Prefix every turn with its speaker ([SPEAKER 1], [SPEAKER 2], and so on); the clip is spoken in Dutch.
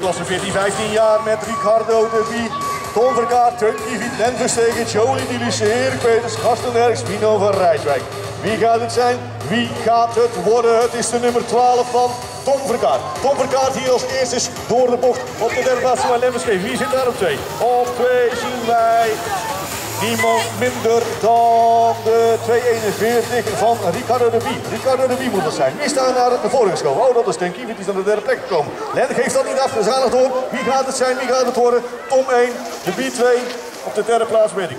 [SPEAKER 1] klasse 14, 15 jaar met Ricardo de Wie. Tom Vergaard, Tunky, Len Verstegen, Jolie Luce, Erik Peters, Gastenberg, Spino van Rijswijk. Wie gaat het zijn? Wie gaat het worden? Het is de nummer 12 van Tom Verkaart. Tom Verkaart hier als eerste door de bocht op de derde plaats van Len. Wie zit daar op twee? Op twee zien niemand minder dan de 241 van Ricardo de Wie. Ricardo de Wie moet dat zijn. Wie is daar naar de voren geschoven? Oh, dat is Tunky, die is aan de derde plek gekomen. Len geeft dat niet af, nog door. Wie gaat het zijn? Wie gaat het worden? Tom 1, de Wie 2. Op de derde plaats weet ik niet.